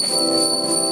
Música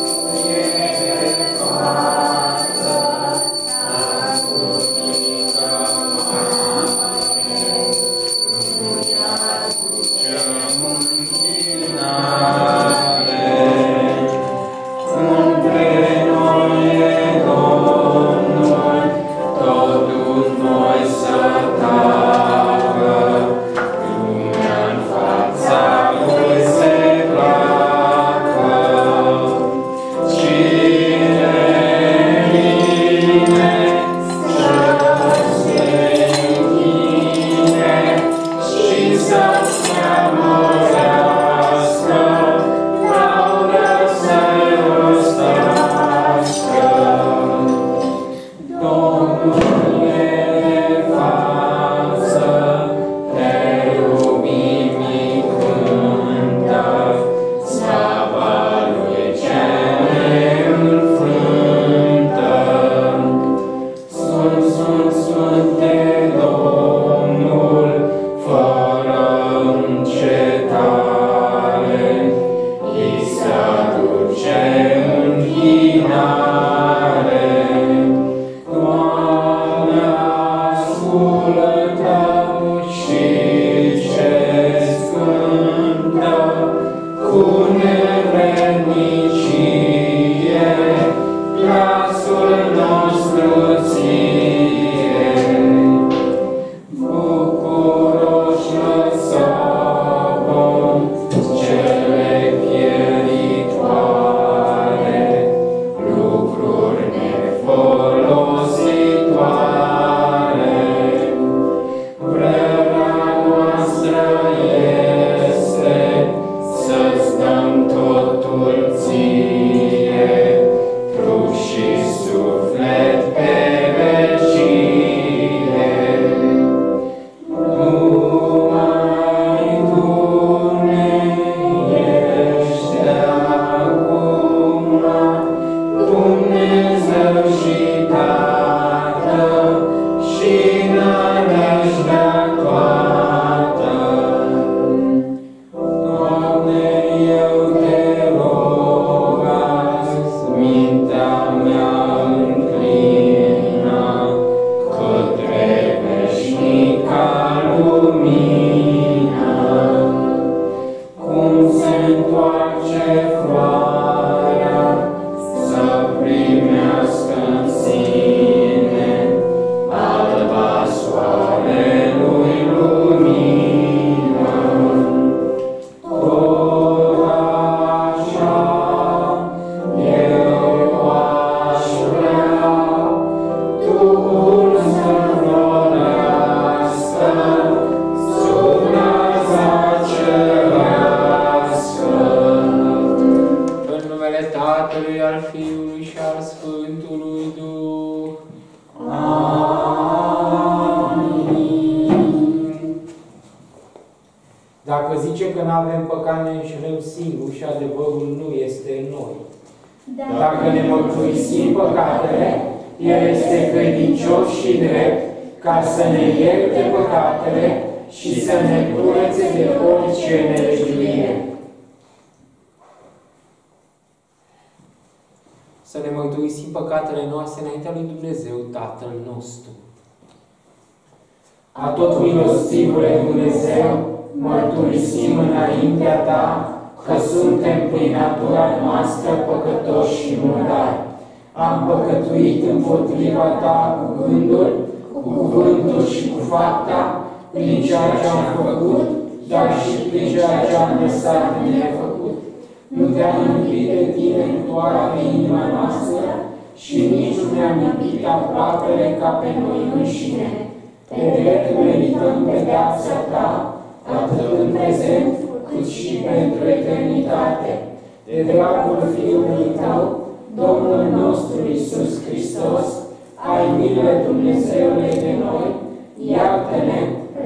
iartă-ne,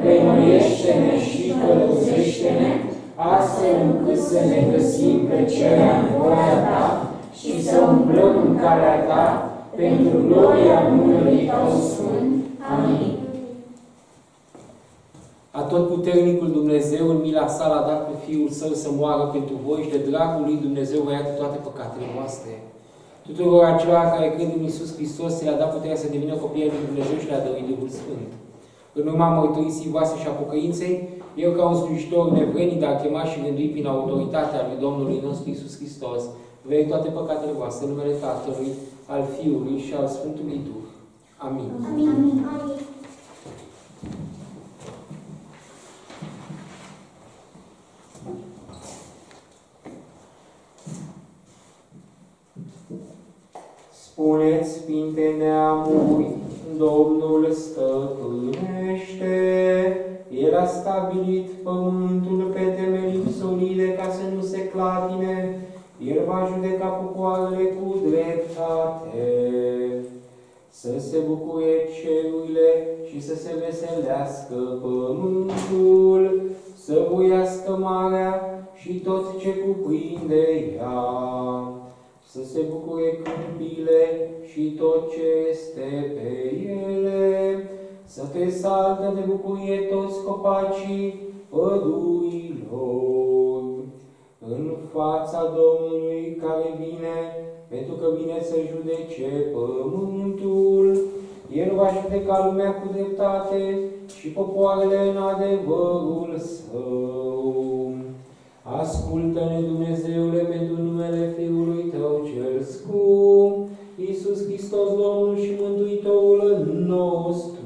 remuiește-ne și călăuzește-ne, astfel încât să ne găsim pe cerea în voia Ta și să umblăm în calea Ta pentru gloria numelui Tău Sfânt. Amin. Atotputernicul Dumnezeu în mila sa l-a dat pe Fiul Său să moară pentru voi și de dragul lui Dumnezeu vă iartă toate păcatele voastre. Tuturor acelora care cred în Iisus Hristos, se le-a dat puterea să devină copii al lui Dumnezeu și le-a dăruit Duhul Sfânt. În urma mărturisii voastre și a pocăinței, eu ca un slujitor nevrednic, dar chemat și gândit prin autoritatea lui Domnului nostru Iisus Hristos, vei toate păcatele voastre în numele Tatălui, al Fiului și al Sfântului Duh. Amin. Amin. Amin. Spuneți, Sfinte neamuri, Domnul stăpânește, El a stabilit pământul pe temelii solide ca să nu se clatine, El va judeca popoarele cu dreptate. Să se bucure cerurile și să se veselească pământul, să voiască marea și tot ce cuprinde ea să se bucure câmpile și tot ce este pe ele, să te saltă de bucurie toți copacii pădurilor. În fața Domnului care vine, pentru că vine să judece pământul, El va judeca lumea cu dreptate și popoarele în adevărul Său. Ascultă-ne, Dumnezeule, pentru numele Fiului Tău cel scump, Iisus Hristos, Domnul și Mântuitorul nostru.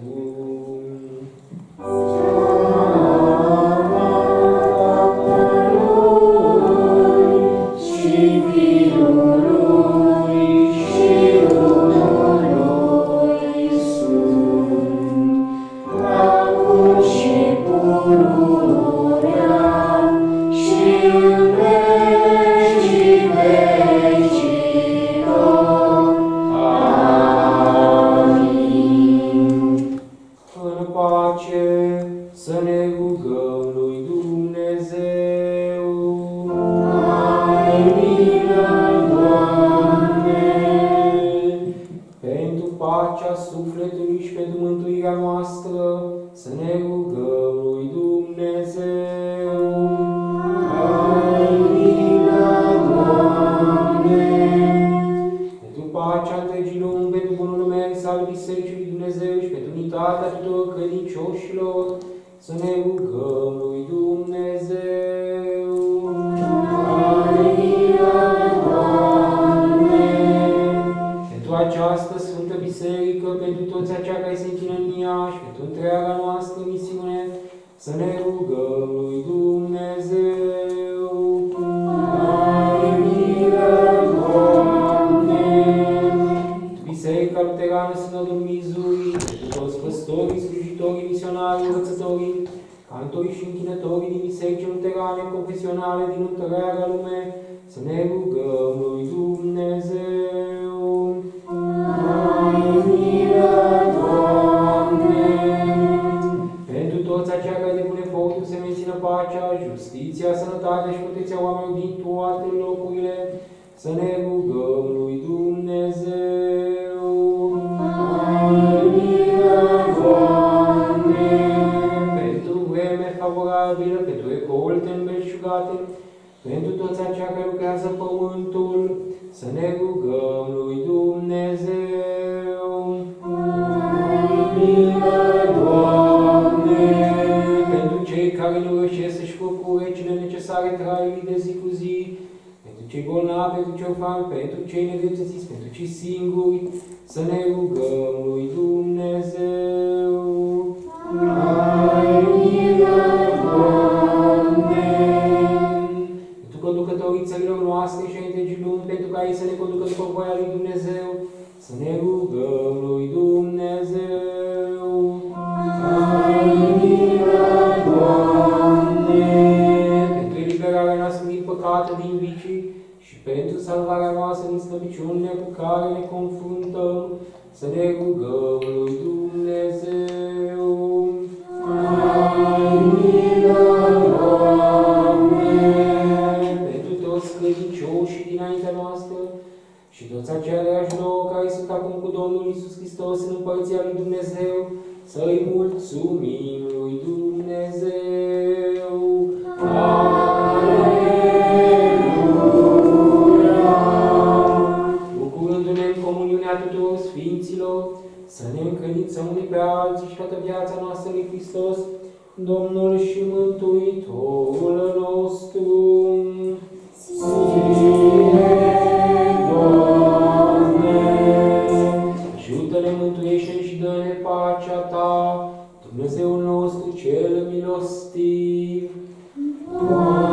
și luni pentru ca ei să ne conducă după voia lui Dumnezeu, să ne rugăm lui Dumnezeu. Ai milă, Doamne! Pentru eliberarea noastră din păcate, din vicii și pentru salvarea noastră din slăbiciunile cu care ne confruntăm, să ne rugăm lui Dumnezeu. Ai milă, Și toți aceleași nouă care sunt acum cu Domnul Isus Hristos în Împărția Lui Dumnezeu, să-i mulțumim Lui Dumnezeu. Aleluia! Bucurându-ne în comuniunea tuturor Sfinților, să ne încălințăm unii pe alții și toată viața noastră lui Hristos, Domnul și Mântuitorul nostru. Sfânt. Lord.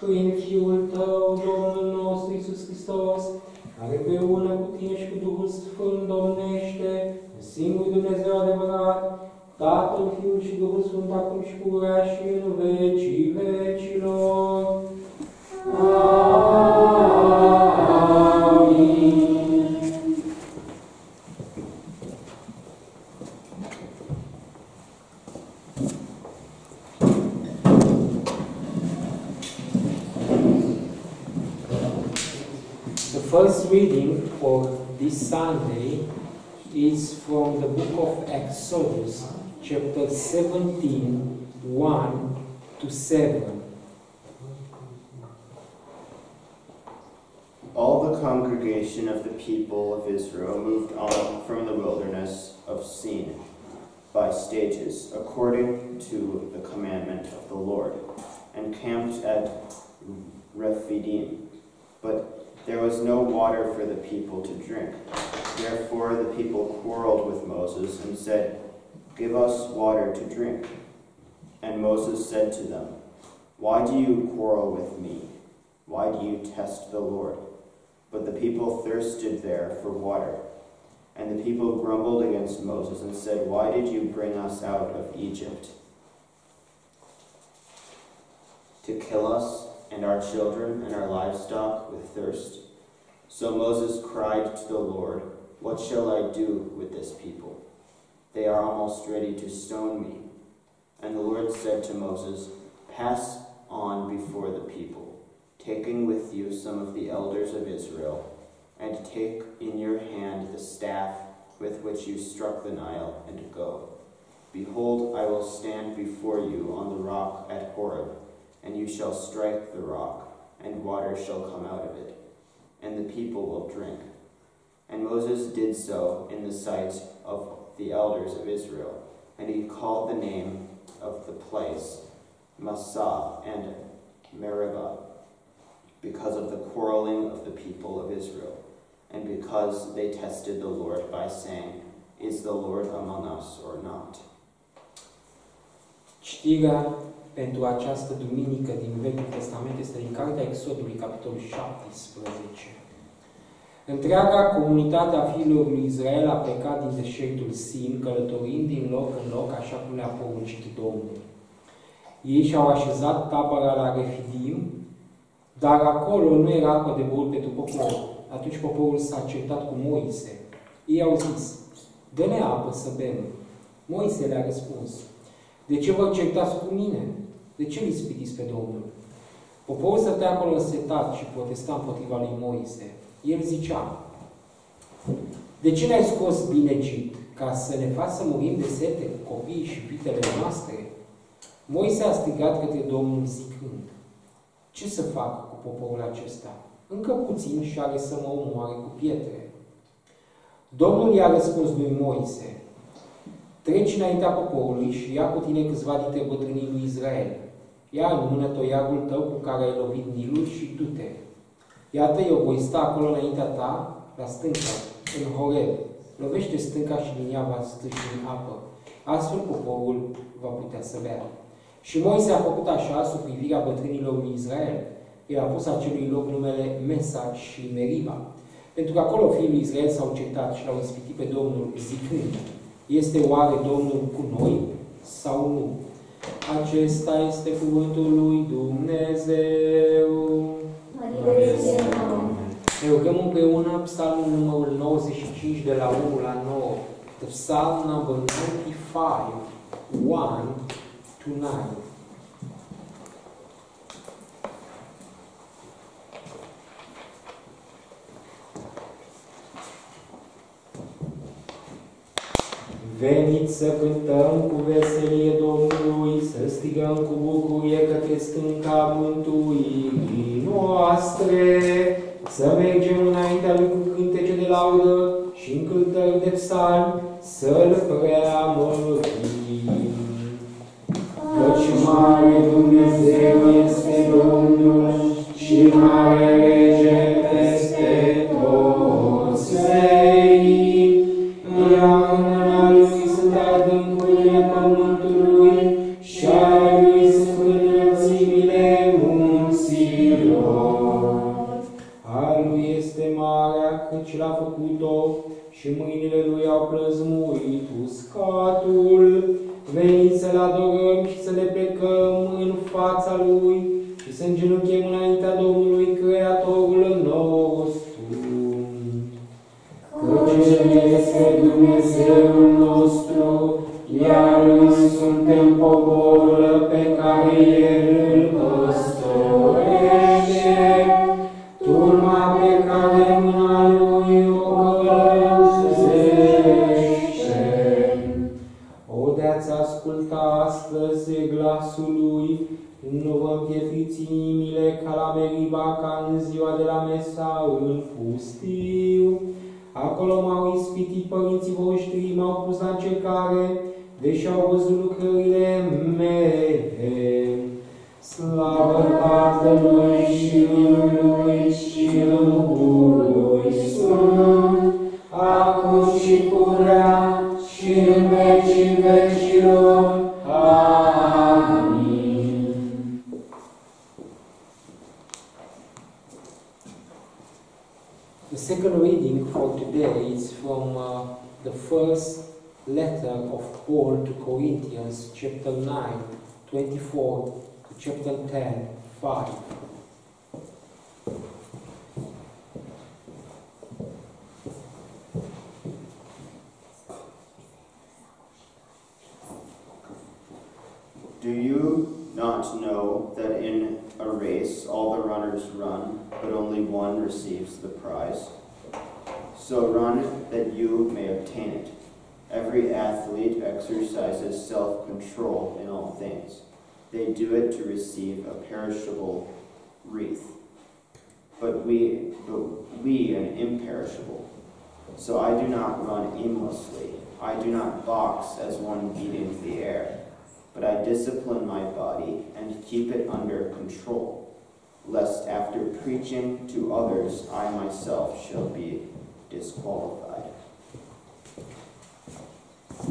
prin Fiul Tău, Domnul nostru Iisus Hristos, care împreună cu Tine și cu Duhul Sfânt domnește, singur Dumnezeu adevărat, Tatăl, Fiul și Duhul Sfânt, acum și cu și în vecii vecilor. Exodus chapter 17, 1 to 7. All the congregation of the people of Israel moved on from the wilderness of Sin by stages, according to the commandment of the Lord, and camped at Rephidim. But there was no water for the people to drink. Therefore the people quarreled with Moses and said, Give us water to drink. And Moses said to them, Why do you quarrel with me? Why do you test the Lord? But the people thirsted there for water. And the people grumbled against Moses and said, Why did you bring us out of Egypt? To kill us and our children and our livestock with thirst? So Moses cried to the Lord, What shall I do with this people? They are almost ready to stone me. And the Lord said to Moses, Pass on before the people, taking with you some of the elders of Israel and take in your hand the staff with which you struck the Nile, and go. Behold, I will stand before you on the rock at Horeb, and you shall strike the rock, and water shall come out of it, and the people will drink. And Moses did so in the sight of the elders of Israel, and he called the name of the place Massah and Meribah, because of the quarreling of the people of Israel and because they tested the Lord by saying, Is the Lord among us or not? Citirea pentru această duminică din Vechiul Testament este din Cartea Exodului, capitolul 17. Întreaga comunitate a fiilor lui Israel a plecat din deșertul Sin, călătorind din loc în loc, așa cum le-a poruncit Domnul. Ei și-au așezat tabăra la Refidim, dar acolo nu era apă de băut pentru popor. Atunci poporul s-a certat cu Moise. Ei au zis, dă-ne apă să bem. Moise le-a răspuns, de ce vă certați cu mine? De ce îl ispitiți pe Domnul? Poporul stătea acolo însetat și protesta împotriva lui Moise. El zicea, de ce ne-ai scos din Egipt? Ca să ne faci să murim de sete, copiii și vitele noastre? Moise a strigat către Domnul zicând, ce să fac cu poporul acesta? Încă puțin și are să mă omoare cu pietre. Domnul i-a răspuns lui Moise, treci înaintea poporului și ia cu tine câțiva dintre bătrânii lui Israel. Ia în mână toiagul tău cu care ai lovit Nilul și du-te. Iată, eu voi sta acolo înaintea ta, la stânca, în Horeb. Lovește stânca și din ea va stârși în apă. Astfel poporul va putea să bea. Și Moise a făcut așa sub privirea bătrânilor lui Israel el a pus acelui loc numele Mesa și Meriba. Pentru că acolo fiii lui Israel s-au cetat și l-au ispitit pe Domnul zicând, este oare Domnul cu noi sau nu? Acesta este cuvântul lui Dumnezeu. Ne rugăm împreună psalmul numărul 95 de la 1 la 9. The psalm number 95, 1 to 9. Veniți să cântăm cu veselie Domnului, să strigăm cu bucurie către stânca mântuirii noastre, să mergem înaintea Lui cu cântece de laudă și în cântări de psalmi, să-L preamărim. Căci mare Dumnezeu este Domnul suntem au văzut mele. Slavă Tatălui și Fiului și Duhului Sfânt, acum și și în vecii vecilor. The second reading for today is from uh, the first letter of Paul to Corinthians, chapter 9, 24 to chapter 10, 5. Do you not know that in a race all the runners run, but only one receives the prize? So run that you may obtain it. Every athlete exercises self control in all things. They do it to receive a perishable wreath, but we, but we an imperishable. So I do not run aimlessly. I do not box as one beating the air but I discipline my body and keep it under control, lest after preaching to others I myself shall be disqualified. Ten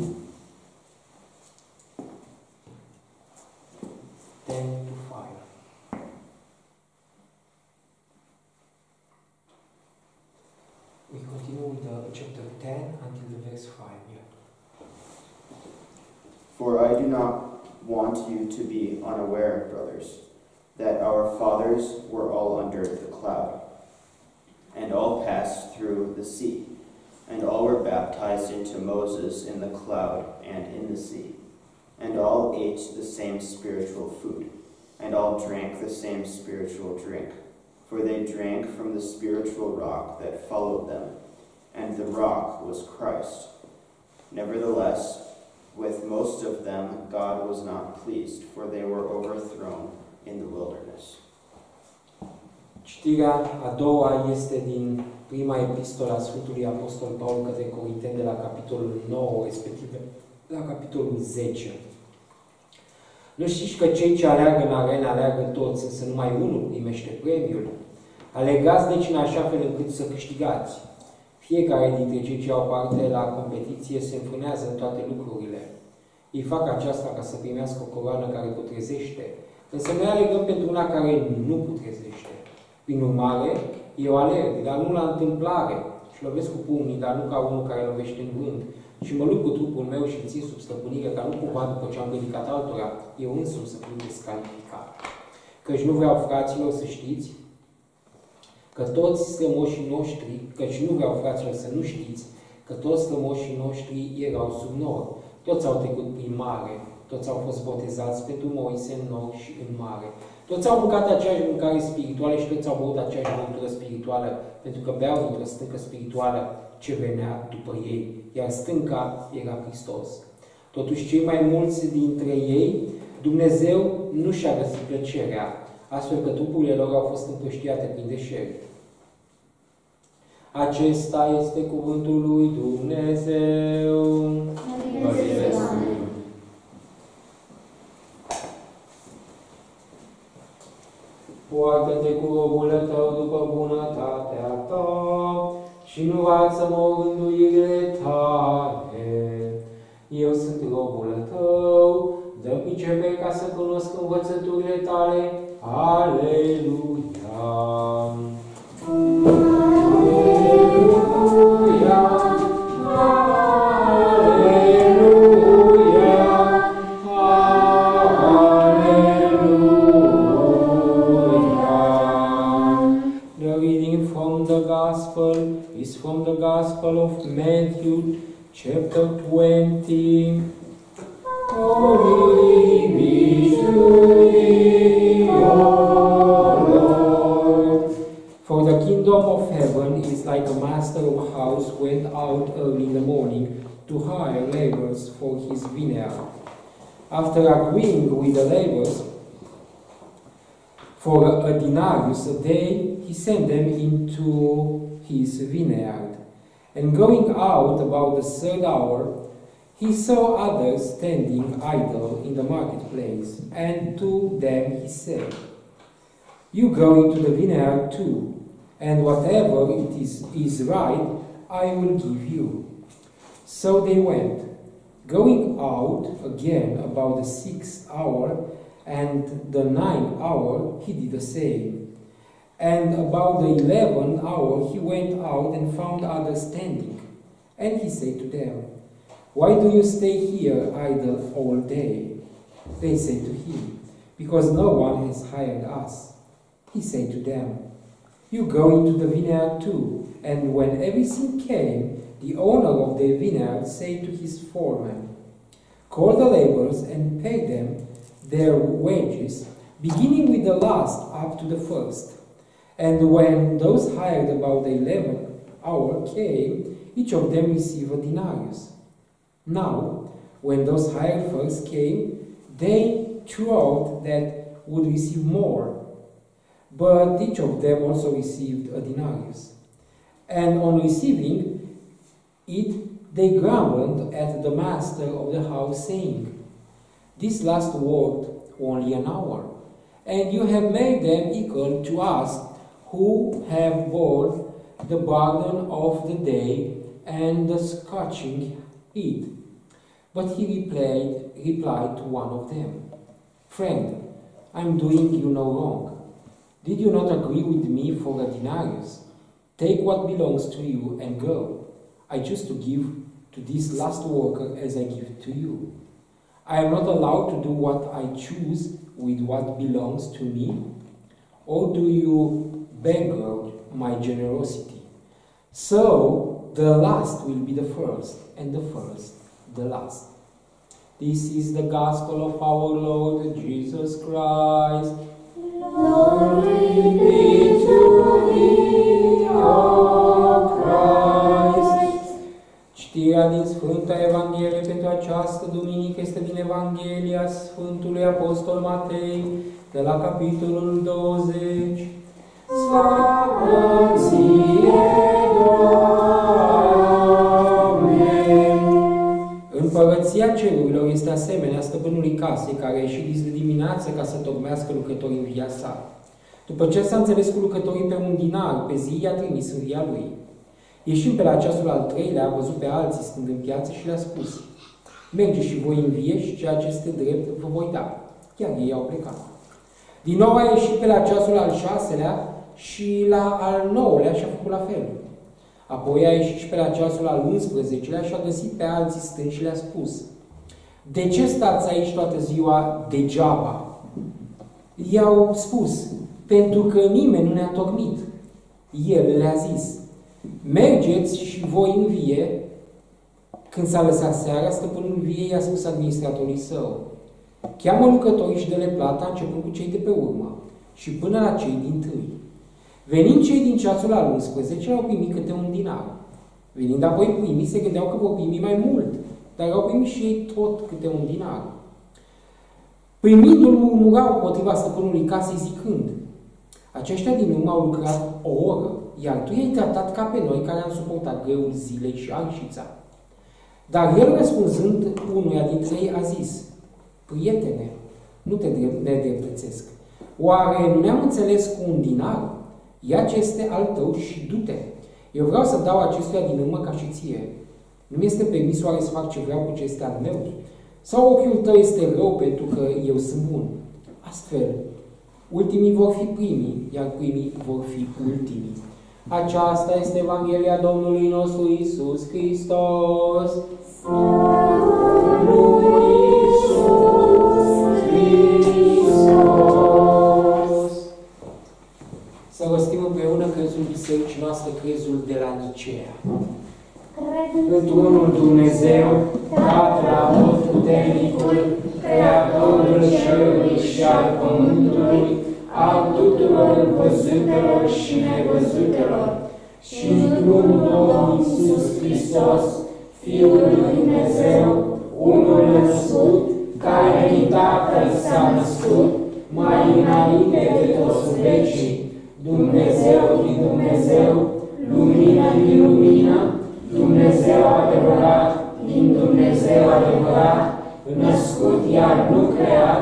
to five. We continue with the chapter 10 until the verse 5. Yeah. For I do not want you to be unaware, brothers, that our fathers were all under the cloud, and all passed through the sea, and all were baptized into Moses in the cloud and in the sea, and all ate the same spiritual food, and all drank the same spiritual drink, for they drank from the spiritual rock that followed them, and the rock was Christ. Nevertheless, with most of them, God was not pleased, for they were overthrown in the wilderness. Citirea a doua este din prima epistolă a Sfântului Apostol Paul către Corinteni de la capitolul 9, respectiv la capitolul 10. Nu știți că cei ce aleargă în arenă aleargă toți, însă numai unul primește premiul? Alegați deci în așa fel încât să câștigați. Fiecare dintre cei ce au parte la competiție se înfrânează în toate lucrurile. Ei fac aceasta ca să primească o coroană care putrezește, însă noi alegăm pentru una care nu putrezește. Prin urmare, eu alerg, dar nu la întâmplare, și lovesc cu pumnii, dar nu ca unul care lovește în vânt, și mă lupt cu trupul meu și îl țin sub stăpânire, ca nu cumva după ce am predicat altora, eu însumi să fiu descalificat. Căci nu vreau, fraților, să știți, că toți strămoșii noștri, căci nu vreau, fraților, să nu știți, că toți strămoșii noștri erau sub nor, toți au trecut prin mare, toți au fost botezați pentru Moise în nor și în mare. Toți au mâncat aceeași mâncare spirituală și toți au băut aceeași băutură spirituală, pentru că beau dintr-o stâncă spirituală ce venea după ei, iar stânca era Hristos. Totuși, cei mai mulți dintre ei, Dumnezeu nu și-a găsit plăcerea, astfel că trupurile lor au fost împrăștiate prin deșert. Acesta este cuvântul lui Dumnezeu. Poartă-te cu robul tău după bunătatea ta și învață-mă rânduirile tale. Eu sunt robul tău, dă pricepere ca să cunosc învățăturile tale. Aleluia! Aleluia! Aleluia! From the Gospel of Matthew, chapter 20. Glory be to thee, O Lord. For the kingdom of heaven is like a master of a house went out early in the morning to hire laborers for his vineyard. After agreeing with the laborers for a denarius a day, he sent them into his vineyard. And going out about the third hour, He saw others standing idle in the marketplace, and to them he said, You go into the vineyard too, and whatever it is, is right, I will give you. So they went. Going out again about the sixth hour and the ninth hour, he did the same. And about the eleventh hour, he went out and found others standing. And he said to them, why do you stay here idle all day? They said to him, Because no one has hired us. He said to them, You go into the vineyard too. And when everything came, the owner of the vineyard said to his foreman, Call the laborers and pay them their wages, beginning with the last up to the first. And when those hired about the eleventh hour came, each of them received a denarius. Now, when those hired first came, they thought that would receive more. But each of them also received a denarius. And on receiving it, they grumbled at the master of the house, saying, This last worked only an hour, and you have made them equal to us who have borne the burden of the day and the scorching heat. But he replied, replied to one of them, Friend, I'm doing you no wrong. Did you not agree with me for a denarius? Take what belongs to you and go. I choose to give to this last worker as I give to you. I am not allowed to do what I choose with what belongs to me. Or do you bankrupt my generosity? So the last will be the first, and the first the last. This is the gospel of our Lord Jesus Christ. Glory be to thee, O Christ. Citirea din Sfânta Evanghelie pentru această duminică este din Evanghelia Sfântului Apostol Matei, de la capitolul 20. Slavă ție, Doamne! Împărăția cerurilor este asemenea stăpânului casei care a ieșit de dimineață ca să tocmească lucrătorii în via sa. După ce s-a înțeles cu lucrătorii pe un dinar, pe zi i-a trimis în via lui. Ieșind pe la ceasul al treilea, a văzut pe alții stând în piață și le-a spus, Merge și voi în vie și ceea ce este drept vă voi da. Chiar ei au plecat. Din nou a ieșit pe la ceasul al șaselea și la al nouălea și a făcut la fel. Apoi a ieșit și pe la ceasul al 11-lea și a găsit pe alții stând și le-a spus, De ce stați aici toată ziua degeaba? I-au spus, pentru că nimeni nu ne-a tocmit. El le-a zis, mergeți și voi în vie. Când s-a lăsat seara, stăpânul viei i-a spus administratorului său, cheamă lucrătorii și dă-le plata, începând cu cei de pe urmă și până la cei din tâi. Venind cei din ceasul al 11, au primit câte un dinar. Venind apoi primii, se gândeau că vor primi mai mult, dar au primit și ei tot câte un dinar. Primindu-l murmurau împotriva stăpânului casei zicând, aceștia din urmă au lucrat o oră, iar tu i-ai tratat ca pe noi care am suportat greul zilei și anșița. Dar el răspunzând unuia dintre ei a zis, Prietene, nu te nedreptățesc. Oare nu ne-am înțeles cu un dinar? Ia ce este al tău și du-te. Eu vreau să dau acestuia din urmă ca și ție. Nu mi este permis oare să fac ce vreau cu ce este al meu? Sau ochiul tău este rău pentru că eu sunt bun? Astfel, ultimii vor fi primii, iar primii vor fi ultimii. Aceasta este Evanghelia Domnului nostru Isus Hristos. Să crezul bisericii noastre, crezul de la Nicea. Într-unul Dumnezeu, Tatăl Atotputernicul, Creatorul cerului și al pământului, al tuturor văzutelor și nevăzutelor, și într-un Domn Iisus Hristos, Fiul lui Dumnezeu, unul născut, care din Tatăl s-a născut, mai înainte de toți vecii, Dumnezeu din Dumnezeu, lumină din lumină, Dumnezeu adevărat din Dumnezeu nu creat,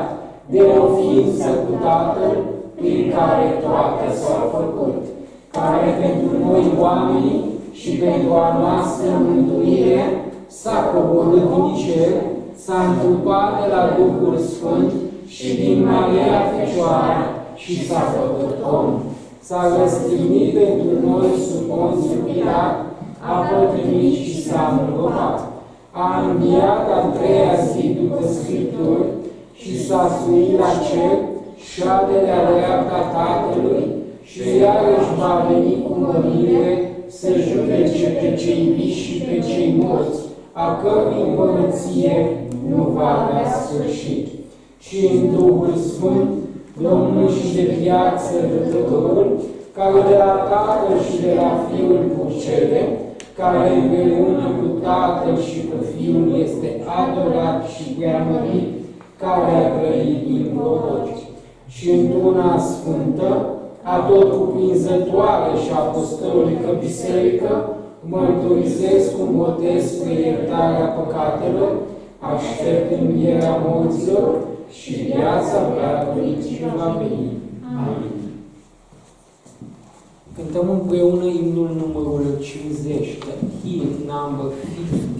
de o ființă cu Tatăl, prin care toate s-au făcut, care pentru noi oamenii și pentru a noastră mântuire s-a coborât din cer, s-a întrupat de la Duhul Sfânt și din Maria Fecioară și s-a făcut om. S-a răstignit pentru noi sub Ponțiu Pilat, a pătimit și s-a îngropat. A înviat a treia zi după Scripturi și s-a suit la cer, șade de-a dreapta Tatălui și iarăși va veni cu mărire să judece pe cei viși și pe cei morți, a cărui împărăție nu va avea sfârșit. Și în Duhul Sfânt, Domnul și de viață Dătătorul, care de la Tatăl și de la Fiul procede, care împreună cu Tatăl și cu Fiul este adorat și preamărit, care a grăit din proroci. Și într-una sfântă, a tot cuprinzătoare și apostolică biserică, mărturisesc cu botez spre iertarea păcatelor, aștept învierea morților și viața veacului ce va veni. Amin. Cântăm împreună imnul numărul 50, the hymn number 50.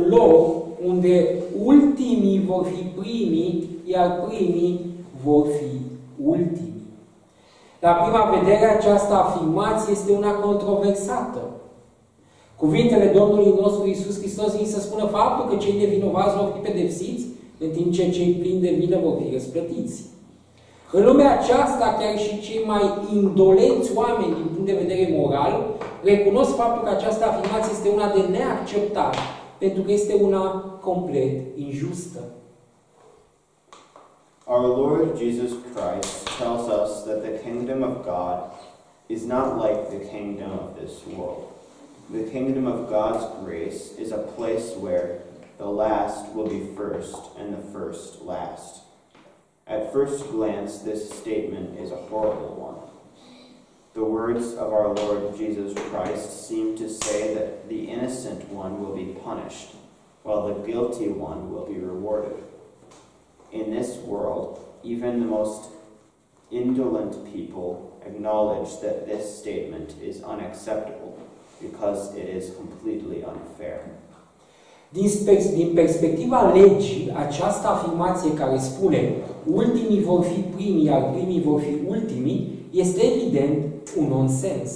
Un loc unde ultimii vor fi primii, iar primii vor fi ultimii. La prima vedere, această afirmație este una controversată. Cuvintele Domnului nostru Isus Hristos îi să spună faptul că cei nevinovați vor fi pedepsiți, în timp ce cei plini de vină vor fi răsplătiți. În lumea aceasta, chiar și cei mai indolenți oameni din punct de vedere moral, recunosc faptul că această afirmație este una de neacceptat, pentru că este una complet injustă. Our Lord Jesus Christ tells us that the kingdom of God is not like the kingdom of this world. The kingdom of God's grace is a place where the last will be first and the first last. At first glance, this statement is a horrible one. The words of our Lord Jesus Christ seem to say that the innocent one will be punished, while the guilty one will be rewarded. In this world, even the most indolent people acknowledge that this statement is unacceptable because it is completely unfair. Din, perspectiva legii, această afirmație care spune ultimii vor fi primii, iar primii vor fi ultimii, este evident un nonsens.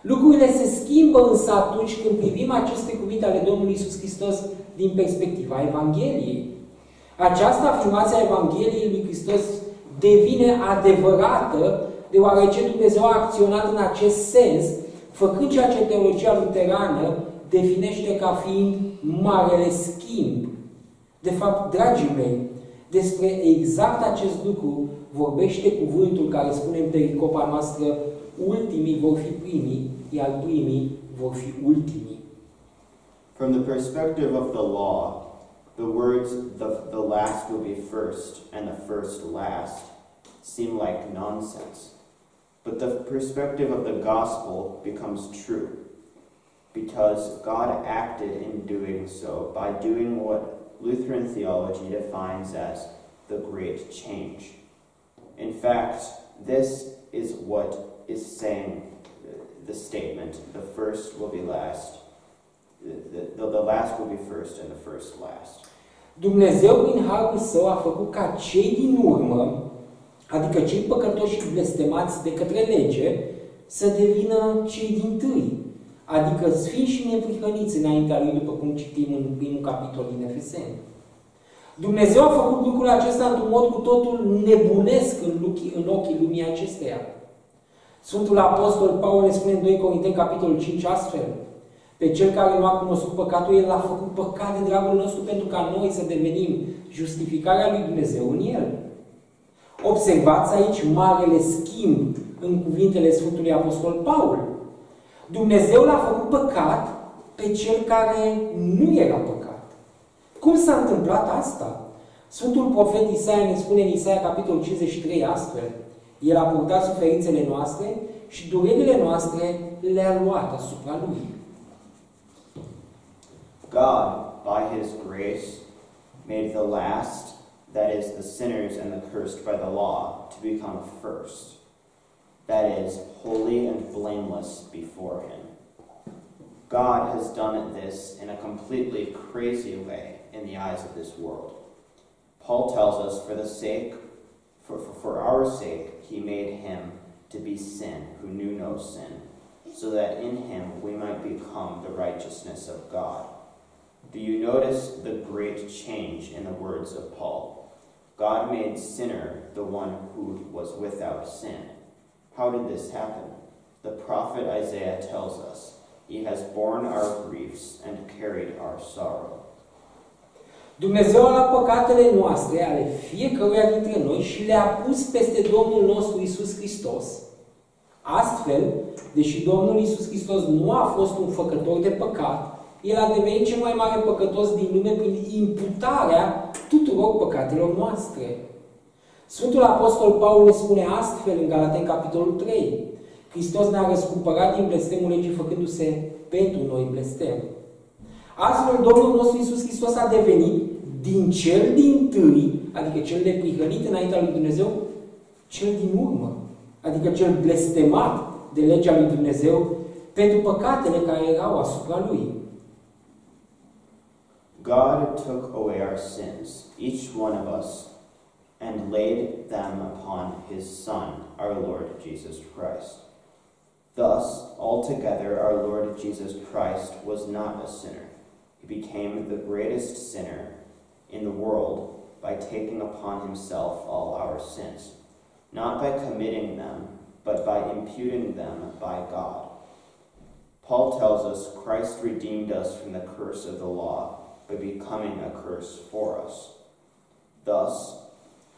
Lucrurile se schimbă însă atunci când privim aceste cuvinte ale Domnului Isus Hristos din perspectiva Evangheliei. Această afirmație a Evangheliei lui Hristos devine adevărată deoarece Dumnezeu a acționat în acest sens, făcând ceea ce teologia luterană definește ca fiind marele schimb. De fapt, dragii mei, despre exact acest lucru vorbește cuvântul care spune în pericopa noastră ultimii vor fi primii, iar primii vor fi ultimii. From the perspective of the law, the words the, the last will be first and the first last seem like nonsense. But the perspective of the gospel becomes true because God acted in doing so by doing what Lutheran theology defines as the great change. In fact, this is what is saying uh, the statement the first will be last, the, the, the last will be first, and the first last. Dumnezeu, prin harul său, a făcut ca cei din urmă, adică cei păcătoși și blestemați de către lege, să devină cei din tâi, adică sfinți și neprihăniți înaintea lui, după cum citim în primul capitol din Efeseni. Dumnezeu a făcut lucrul acesta într-un mod cu totul nebunesc în, luchi, în ochii lumii acesteia. Sfântul Apostol Paul ne spune în 2 Corinteni, capitolul 5, astfel. Pe cel care nu a cunoscut păcatul, el l-a făcut păcat de dragul nostru pentru ca noi să devenim justificarea lui Dumnezeu în el. Observați aici marele schimb în cuvintele Sfântului Apostol Paul. Dumnezeu l-a făcut păcat pe cel care nu era păcat. Cum s-a întâmplat asta? Sfântul profet Isaia ne spune în Isaia capitolul 53 astfel. El a purtat suferințele noastre și durerile noastre le-a luat asupra lui. God, by his grace, made the last, that is, the sinners and the cursed by the law, to become first, that is, holy and blameless before him. God has done this in a completely crazy way in the eyes of this world. Paul tells us, for the sake, for, for, for our sake, he made him to be sin who knew no sin, so that in him we might become the righteousness of God. Do you notice the great change in the words of Paul? God made sinner the one who was without sin. How did this happen? The prophet Isaiah tells us, He has borne our griefs and carried our sorrow. Dumnezeu a luat păcatele noastre, ale fiecăruia dintre noi, și le-a pus peste Domnul nostru Isus Hristos. Astfel, deși Domnul Isus Hristos nu a fost un făcător de păcat, El a devenit cel mai mare păcătos din lume prin imputarea tuturor păcatelor noastre. Sfântul Apostol Paul ne spune astfel în Galaten, capitolul 3. Hristos ne-a răscumpărat din blestemul legii făcându-se pentru noi blestem. Astfel, Domnul nostru Iisus Hristos a devenit din cel din tâi, adică cel înaintea lui Dumnezeu, cel din urmă, adică cel blestemat de legea lui Dumnezeu pentru păcatele care erau asupra lui. God took away our sins, each one of us, and laid them upon his Son, our Lord Jesus Christ. Thus, altogether, our Lord Jesus Christ was not a sinner. He became the greatest sinner in the world by taking upon himself all our sins, not by committing them, but by imputing them by God. Paul tells us Christ redeemed us from the curse of the law by becoming a curse for us. Thus,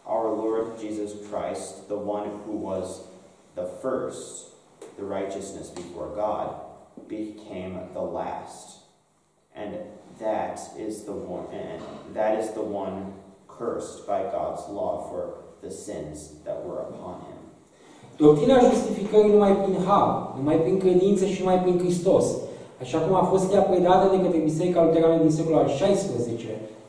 our Lord Jesus Christ, the one who was the first, the righteousness before God, became the last. And that is the one and that is the one cursed by God's law for the sins that were upon him. Doctrina justificării numai prin har, numai prin credință și numai prin Hristos, așa cum a fost ea predată de către Biserica Luterană din secolul al XVI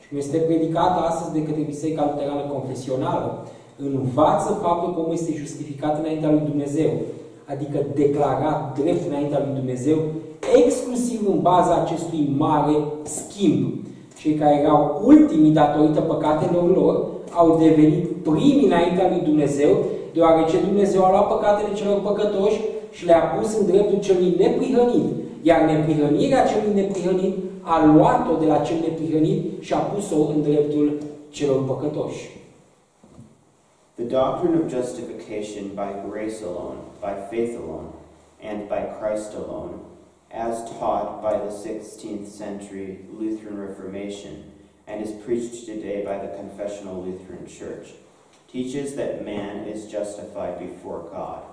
și cum este predicată astăzi de către Biserica Luterană Confesională, învață faptul cum este justificat înaintea lui Dumnezeu, adică declarat drept înaintea lui Dumnezeu, exclusiv în baza acestui mare schimb. Cei care erau ultimii datorită păcatelor lor au devenit primii înaintea lui Dumnezeu, deoarece Dumnezeu a luat păcatele celor păcătoși și le-a pus în dreptul celui neprihănit, iar neprihănirea celui neprihănit a luat-o de la cel neprihănit și a pus-o în dreptul celor păcătoși. The doctrine of justification by grace alone, by faith alone, and by Christ alone, as taught by the 16th century Lutheran Reformation and is preached today by the Confessional Lutheran Church, teaches that man is justified before God,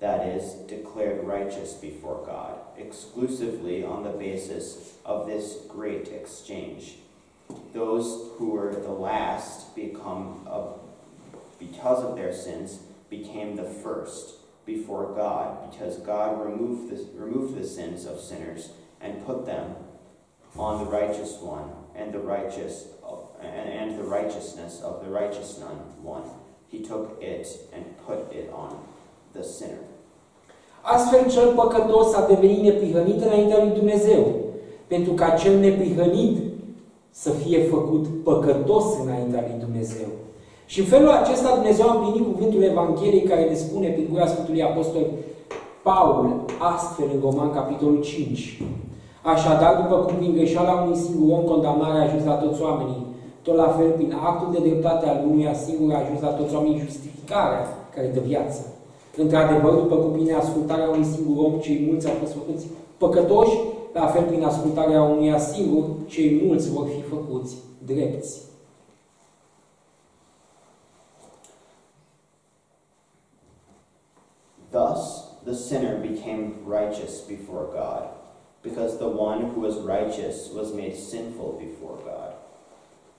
that is, declared righteous before God, exclusively on the basis of this great exchange. Those who were the last become, of, because of their sins, became the first before God, because God removed the, removed the sins of sinners and put them on the righteous one and the righteous and, and the righteousness of the righteous one. He took it and put it on the sinner. Astfel, cel păcătos a devenit neprihănit înaintea lui Dumnezeu, pentru ca cel neprihănit să fie făcut păcătos înaintea lui Dumnezeu. Și în felul acesta Dumnezeu a împlinit cuvântul Evangheliei care ne spune prin gura Sfântului Apostol Paul, astfel în Roman, capitolul 5. Așadar, după cum prin greșeala unui singur om condamnarea a ajuns la toți oamenii, tot la fel, prin actul de dreptate al unuia singur a ajuns la toți oamenii justificarea care dă viață. Într-adevăr, după cum prin ascultarea unui singur om, cei mulți au fost făcuți păcătoși, la fel prin ascultarea unuia singur, cei mulți vor fi făcuți drepți. Thus, the sinner became righteous before God, because the one who was righteous was made sinful before God.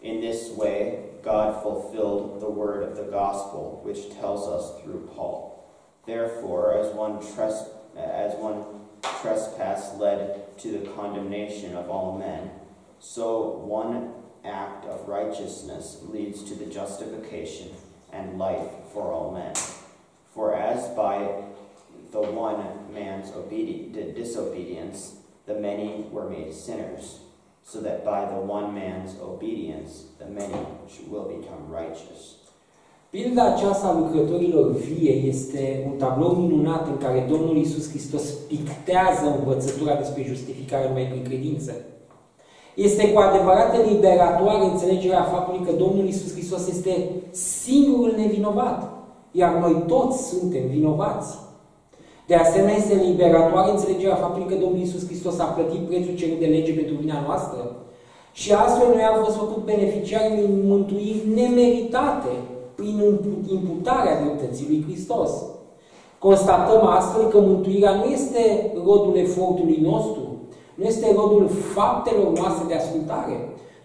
In this way, God fulfilled the word of the gospel, which tells us through Paul. Therefore, as one, tres- as one trespass led to the condemnation of all men, so one act of righteousness leads to the justification and life for all men. For as by the one man's obedi- disobedience the many were made sinners, so that by the one man's obedience the many will become righteous. Pilda aceasta a lucrătorilor vie este un tablou minunat în care Domnul Isus Hristos pictează învățătura despre justificare numai prin credință. Este cu adevărat eliberatoare înțelegerea faptului că Domnul Isus Hristos este singurul nevinovat, iar noi toți suntem vinovați. De asemenea, este liberatoare înțelegerea faptului că Domnul Isus Hristos a plătit prețul cerut de lege pentru vina noastră și astfel noi am fost făcut beneficiari în mântuiri nemeritate prin imputarea dreptății lui Hristos. Constatăm astfel că mântuirea nu este rodul efortului nostru, nu este rodul faptelor noastre de ascultare,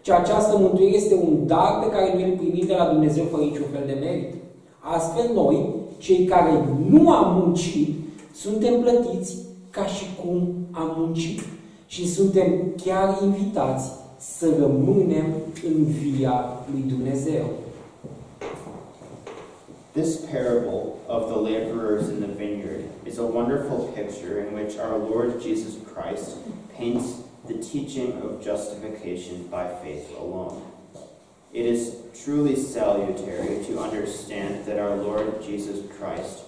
ci această mântuire este un dar pe care noi îl primim de la Dumnezeu fără niciun fel de merit. Astfel noi, cei care nu am muncit, suntem plătiți ca și cum am muncit și suntem chiar invitați să rămânem în via lui Dumnezeu. This parable of the laborers in the vineyard is a wonderful picture in which our Lord Jesus Christ paints the teaching of justification by faith alone. It is truly salutary to understand that our Lord Jesus Christ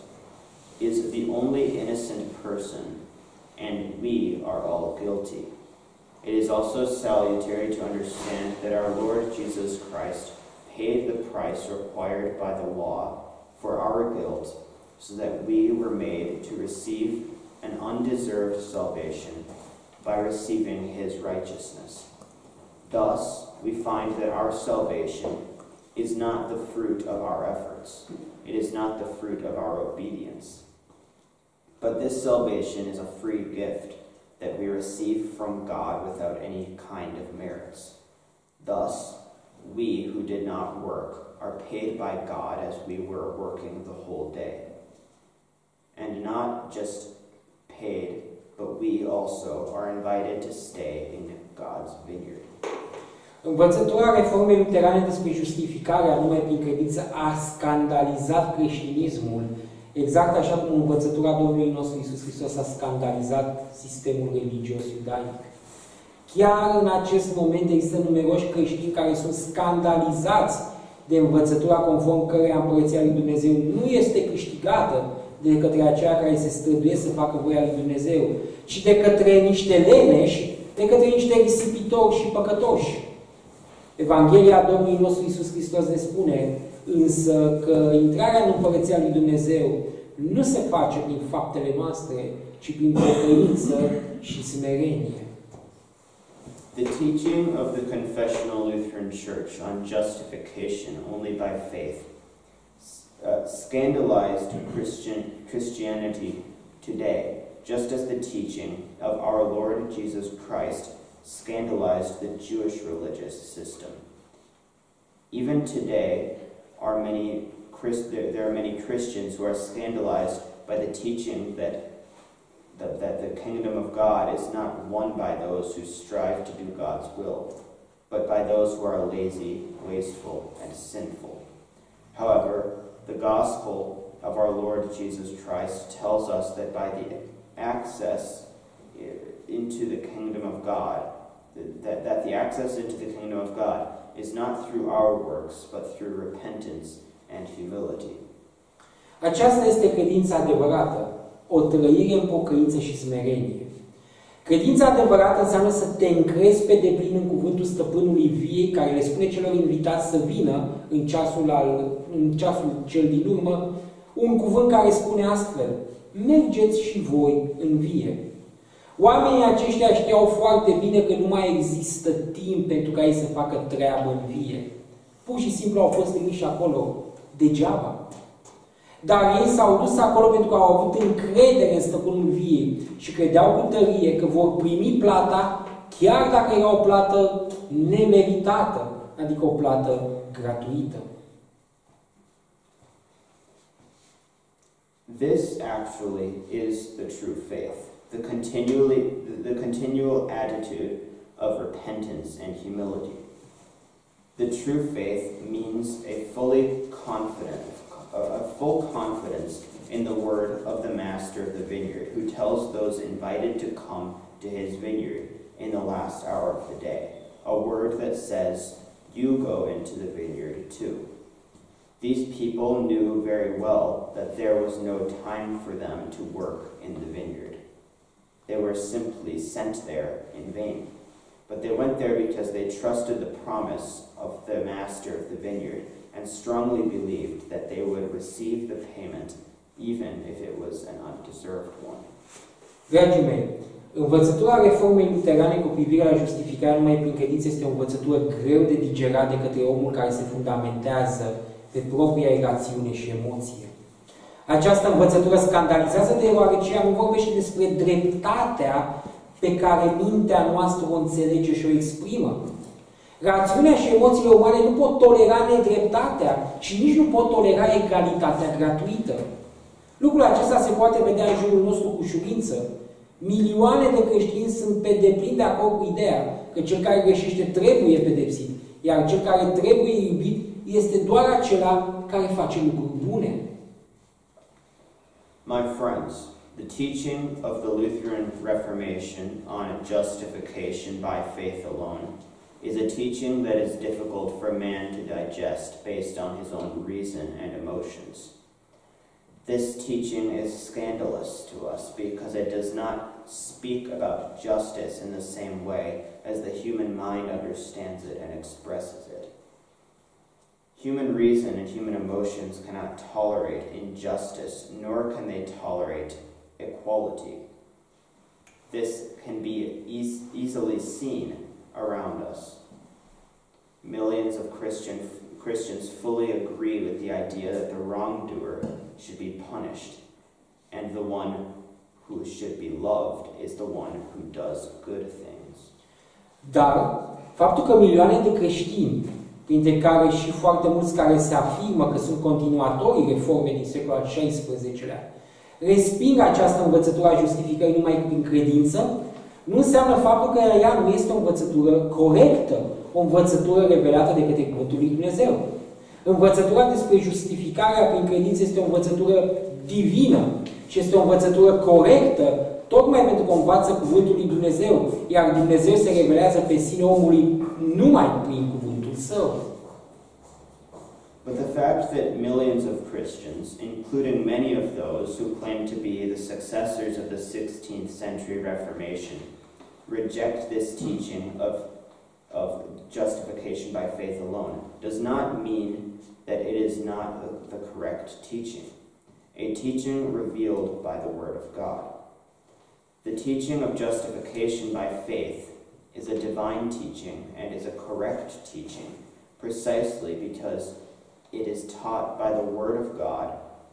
is the only innocent person, and we are all guilty. It is also salutary to understand that our Lord Jesus Christ paid the price required by the law for our guilt, so that we were made to receive an undeserved salvation by receiving his righteousness. Thus, we find that our salvation is not the fruit of our efforts, it is not the fruit of our obedience. But this salvation is a free gift that we receive from God without any kind of merits. Thus, we who did not work are paid by God as we were working the whole day. And not just paid, but we also are invited to stay in God's vineyard. Învățătura reformei luterane despre justificare, anume prin credință, a scandalizat creștinismul, exact așa cum învățătura Domnului nostru Isus Hristos a scandalizat sistemul religios iudaic. Chiar în acest moment există numeroși creștini care sunt scandalizați de învățătura conform căreia împărăția lui Dumnezeu nu este câștigată de către aceia care se străduiesc să facă voia lui Dumnezeu, ci de către niște leneși, de către niște risipitori și păcătoși. Evanghelia Domnului nostru Isus Hristos ne spune însă că intrarea în Împărăția lui Dumnezeu nu se face prin faptele noastre, ci prin pocăință și smerenie. The teaching of the Confessional Lutheran Church on justification only by faith uh, scandalized Christian Christianity today, just as the teaching of our Lord Jesus Christ scandalized the Jewish religious system. Even today, are many there, are many Christians who are scandalized by the teaching that, that, that the kingdom of God is not won by those who strive to do God's will, but by those who are lazy, wasteful, and sinful. However, the gospel of our Lord Jesus Christ tells us that by the access into the kingdom of God, that, that the access into the kingdom of God is not through our works, but through repentance and humility. Aceasta este credința adevărată, o trăire în pocăință și smerenie. Credința adevărată înseamnă să te încrezi pe deplin în cuvântul stăpânului viei care le spune celor invitați să vină în ceasul, al, în ceasul cel din urmă, un cuvânt care spune astfel, mergeți și voi în vie. Oamenii aceștia știau foarte bine că nu mai există timp pentru ca ei să facă treabă în vie. Pur și simplu au fost trimiși acolo degeaba. Dar ei s-au dus acolo pentru că au avut încredere în stăpânul viei și credeau cu tărie că vor primi plata chiar dacă era o plată nemeritată, adică o plată gratuită. This actually is the true faith, the continually the continual attitude of repentance and humility. The true faith means a fully confident a full confidence in the word of the master of the vineyard who tells those invited to come to his vineyard in the last hour of the day, a word that says, "You go into the vineyard too." These people knew very well that there was no time for them to work in the vineyard. They were simply sent there in vain. But they went there because they trusted the promise of the master of the vineyard and strongly believed that they would receive the payment even if it was an undeserved one. Dragii mei, învățătura reformei luterane cu privire la justificare numai prin credință este o învățătură greu de digerat de către omul care se fundamentează pe propria rațiune și emoție. Această învățătură scandalizează deoarece ea nu vorbește despre dreptatea pe care mintea noastră o înțelege și o exprimă. Rațiunea și emoțiile umane nu pot tolera nedreptatea și nici nu pot tolera egalitatea gratuită. Lucrul acesta se poate vedea în jurul nostru cu ușurință. Milioane de creștini sunt pe deplin de acord cu ideea că cel care greșește trebuie pedepsit, iar cel care trebuie iubit este doar acela care face lucruri bune. My friends, the teaching of the Lutheran Reformation on justification by faith alone is a teaching that is difficult for man to digest based on his own reason and emotions. This teaching is scandalous to us because it does not speak about justice in the same way as the human mind understands it and expresses it. Human reason and human emotions cannot tolerate injustice, nor can they tolerate equality. This can be eas- easily seen around us. Millions of Christian, Christians fully agree with the idea that the wrongdoer should be punished, and the one who should be loved is the one who does good things. Dar faptul că milioane de creștini, printre care și foarte mulți care se afirmă că sunt continuatorii reformei din secolul al XVI-lea, resping această învățătură a justificării numai prin credință, nu înseamnă faptul că ea nu este o învățătură corectă, o învățătură revelată de către Cuvântul lui Dumnezeu. Învățătura despre justificarea prin credință este o învățătură divină și este o învățătură corectă, tocmai pentru că învață Cuvântul lui Dumnezeu, iar Dumnezeu se revelează pe sine omului numai prin Cuvântul Său. But the fact that millions of Christians, including many of those who claim to be the successors of the 16th century Reformation, reject this teaching of, of justification by faith alone, does not mean that it is not the, the correct teaching, a teaching revealed by the Word of God. The teaching of justification by faith is a divine teaching and is a correct teaching precisely because it is taught by the Word of God,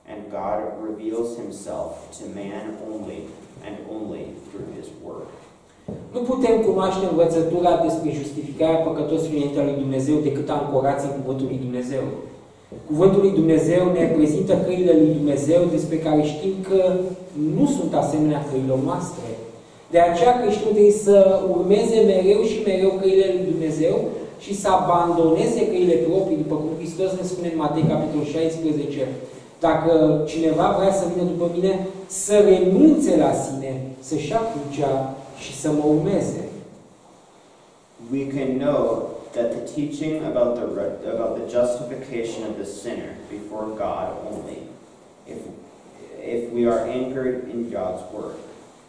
and God reveals Himself to man only and only through His Word. Nu putem cunoaște învățătura despre justificarea păcătosului înaintea lui Dumnezeu decât ancorați în Cuvântul lui Dumnezeu. Cuvântul lui Dumnezeu ne prezintă căile lui Dumnezeu despre care știm că nu sunt asemenea căilor noastre. De aceea creștinul trebuie să urmeze mereu și mereu căile lui Dumnezeu și să abandoneze căile proprii, după cum Hristos ne spune în Matei capitolul 16. Dacă cineva vrea să vină după mine, să renunțe la sine, să-și ia crucea și să mă urmeze. We can know that the teaching about the, re- about the justification of the sinner before God only, if, if we are anchored in God's Word,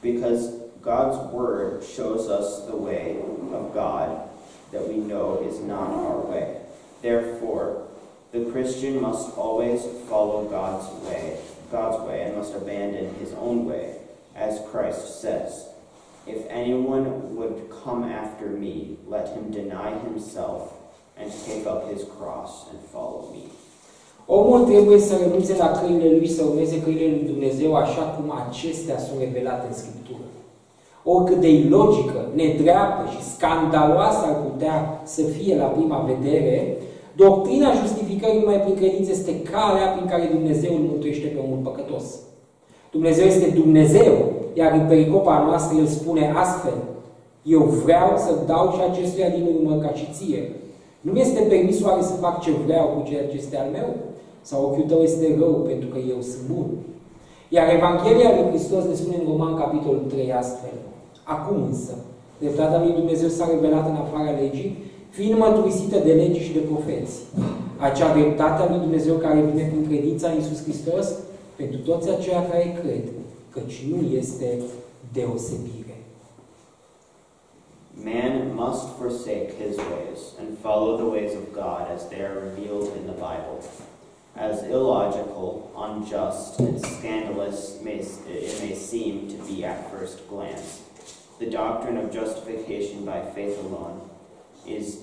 because God's Word shows us the way of God that we know is not our way. Therefore, the Christian must always follow God's way, God's way, and must abandon his own way, as Christ says. If anyone would come after me, let him deny himself and take up his cross and follow me. Omul trebuie să renunțe la căile lui, să urmeze căile lui Dumnezeu așa cum acestea sunt revelate în Scriptură. Oricât de ilogică, nedreaptă și scandaloasă ar putea să fie la prima vedere, doctrina justificării numai prin credință este calea prin care Dumnezeu îl mântuiește pe omul păcătos. Dumnezeu este Dumnezeu, iar în pericopa noastră El spune astfel, eu vreau să dau și acestuia din urmă ca și ție. Nu mi este permis oare să fac ce vreau cu ceea ce este al meu? Sau ochiul tău este rău pentru că eu sunt bun? Iar Evanghelia lui Hristos ne spune în Roman capitolul 3 astfel. Acum însă, dreptatea lui Dumnezeu s-a revelat în afara legii, fiind măturisită de legi și de profeți. Acea dreptate a lui Dumnezeu care vine prin credința în Iisus Hristos pentru toți aceia care cred, căci nu este deosebire. Man must forsake his ways and follow the ways of God as they are revealed in the Bible. As illogical, unjust, and scandalous may, it may seem to be at first glance, the doctrine of justification by faith alone is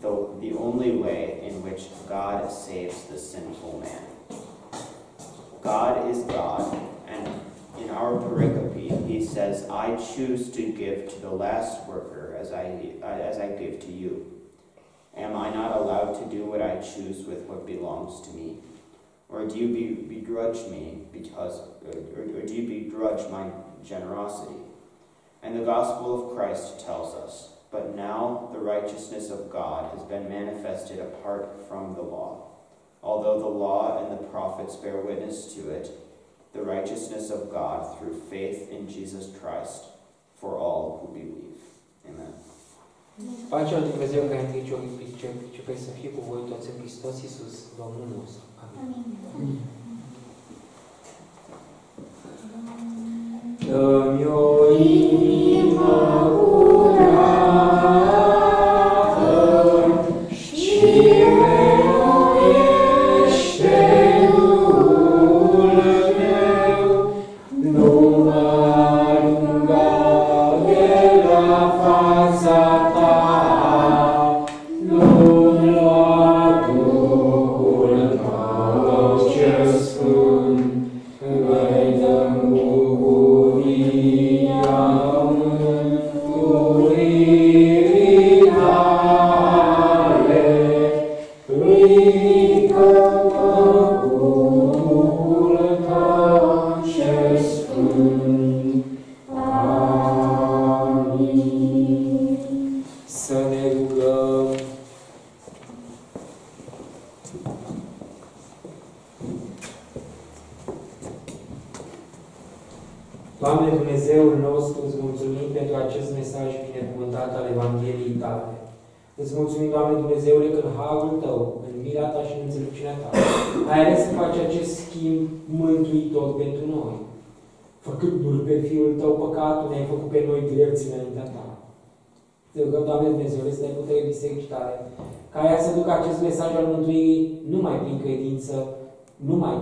the, the only way in which God saves the sinful man. God is God, and in our pericope, he says, I choose to give to the last worker as I, as I give to you. Am I not allowed to do what I choose with what belongs to me? Or do you be, begrudge me because, or, or do you begrudge my generosity? And the gospel of Christ tells us, but now the righteousness of God has been manifested apart from the law. Although the law and the prophets bear witness to it, the righteousness of God through faith in Jesus Christ for all who believe. Amen. Pacea lui Dumnezeu care între cei ce să fie cu voi toți în Hristos Iisus, Domnul nostru. Amin. Domnului,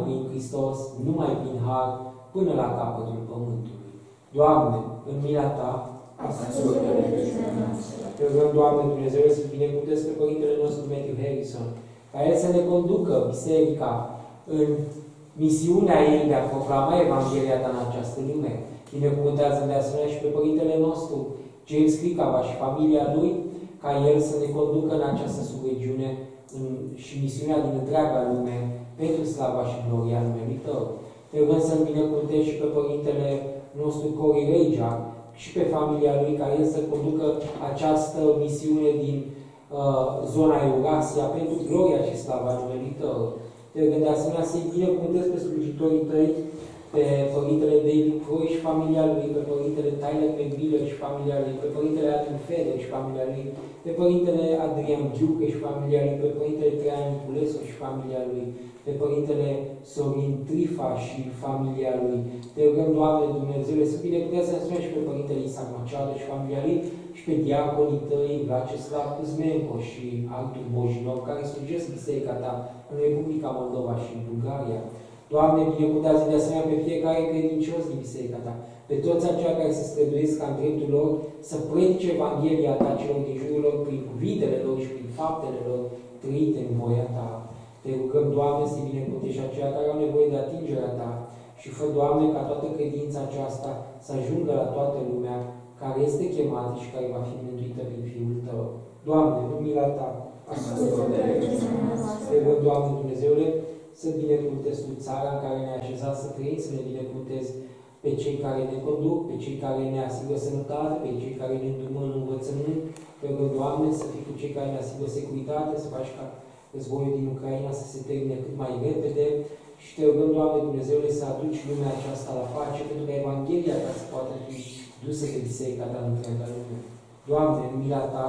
Dă-mi o inimă Doamne, în mila Ta, Te rugăm, Doamne Dumnezeu, să binecuvântezi pe Părintele nostru Matthew Harrison, ca El să ne conducă biserica în misiunea ei de a proclama Evanghelia Ta în această lume. Binecuvântează de asemenea și pe Părintele nostru, James Cricava și familia lui, ca El să ne conducă în această subregiune în, și misiunea din întreaga lume pentru slava și gloria numelui Tău. Te rugăm să-L binecuvântezi și pe Părintele nostru Cori Regea și pe familia lui, ca el să conducă această misiune din uh, zona Eurasia pentru gloria și slava numelui Tău. Te rugăm de asemenea să-i binecuvântezi pe slujitorii Tăi, pe Părintele David Croy și familia lui, pe Părintele Tyler McBiller și familia lui, pe Părintele Adam Feder și familia lui, pe Părintele Adrian Giucă și familia lui, pe Părintele Traian Niculescu și familia lui, pe Părintele Sorin Trifa și familia lui. Te rugăm, Doamne Dumnezeu, să binecuvântezi să și pe Părintele Isaac Maceadă și familia lui și pe diaconii tăi, Vlaceslav Cuzmenco și Artur Bojinov, care slujesc Biserica ta în Republica Moldova și în Bulgaria. Doamne, binecuvântează de asemenea pe fiecare credincios din Biserica ta, pe toți aceia care se străduiesc ca în dreptul lor să predice Evanghelia ta celor din jurul lor prin cuvintele lor și prin faptele lor trăite în voia ta. Te rugăm, Doamne, să binecuvântești aceia care au nevoie de atingerea Ta și fă, Doamne, ca toată credința aceasta să ajungă la toată lumea care este chemată și care va fi mântuită prin Fiul Tău. Doamne, nu mila Ta, Te rugăm, Doamne Dumnezeule, să binecuvântezi Tu țara în care ne-ai așezat să trăim, să ne binecuvântezi pe cei care ne conduc, pe cei care ne asigură sănătate, pe cei care ne îndrumă în învățământ. Te rugăm, Doamne, să fii cu cei care ne asigură securitate, să faci ca războiul din Ucraina să se termine cât mai repede și te rugăm, Doamne Dumnezeule, să aduci lumea aceasta la pace, pentru că Evanghelia ta să poată fi dusă de biserica ta în întreaga lume. Doamne, în mila ta,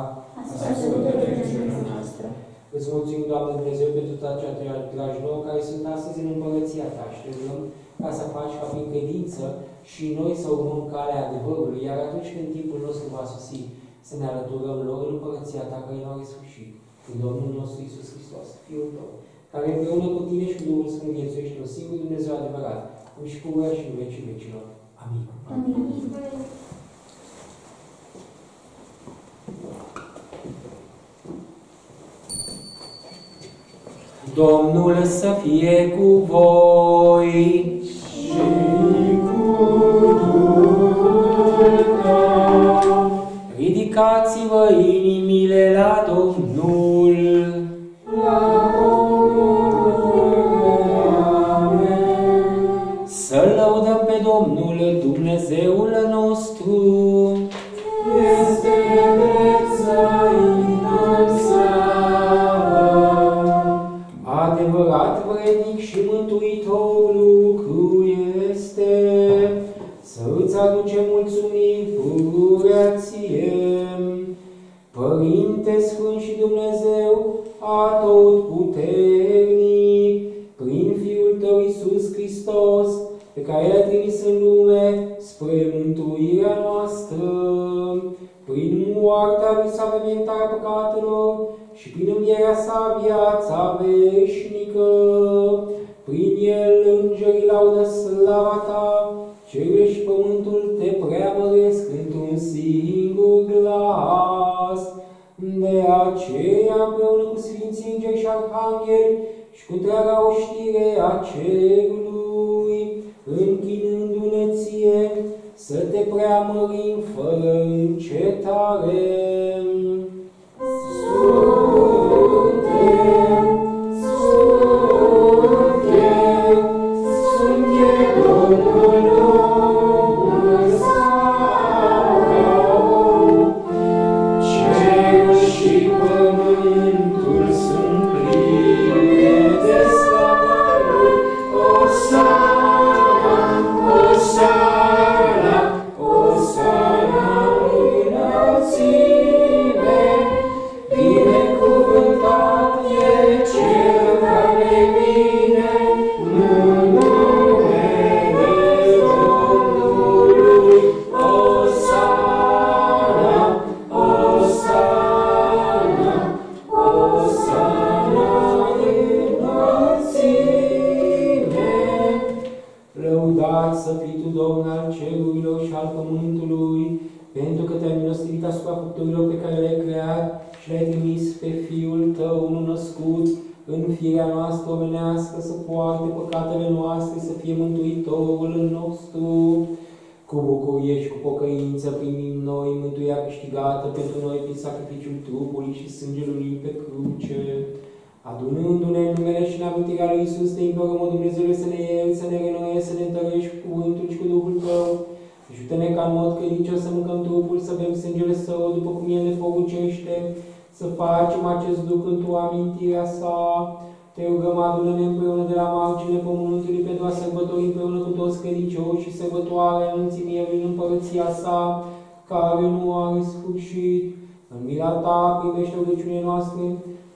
Îți mulțumim, Doamne Dumnezeu, pentru toate aceia dragi nouă care sunt astăzi în împărăția Ta și te rugăm ca să faci ca prin credință și noi să urmăm calea adevărului, iar atunci când timpul nostru va sosi, să ne alăturăm lor în împărăția Ta care nu are sfârșit cu Domnul nostru Isus Hristos, Fiul Tău, care împreună cu Tine și cu Duhul Sfânt viețuiește o singur Dumnezeu adevărat, cum și cu voi și în vecii vecilor. Amin. Amin. Domnul să fie cu voi și cu Duhul tău. Ridicați-vă inimile la Domnul. Domnul Dumnezeul să îți aduce mulțumiri pururea ție, Părinte Dumnezeu atotputernic, prin Fiul Tău Iisus Hristos, pe care L-ai trimis în lume spre mântuirea noastră, prin moartea Lui s-a avem iertarea păcatelor și prin învierea sa viața veșnică. Prin El îngerii laudă slava Ta, cerul și pământul te preamăresc într-un singur glas. De aceea, împreună cu Sfinții Îngeri și Arhangheli și cu întreaga oștire a cerului, închinându-ne ție, să te preamărim fără încetare. Să facem acest lucru într-o amintirea Sa. Te rugăm, adună-ne împreună de la marginile pământului pentru a sărbători împreună cu toți credincioși și sărbătoarea anunții Mierului în împărăția Sa, care nu are sfârșit. În mila Ta primește rugăciunile noastre,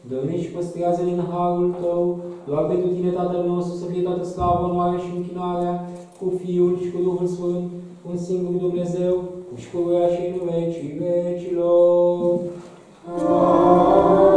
Dă-ne și păstrează-ne în harul Tău, doar pentru Tine, Tatăl nostru, să fie toată slavă, onoarea și închinarea, cu Fiul și cu Duhul Sfânt, un singur Dumnezeu, și cu și în vecii vecilor. Amin.